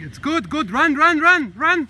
It's good, good. Run, run, run, run.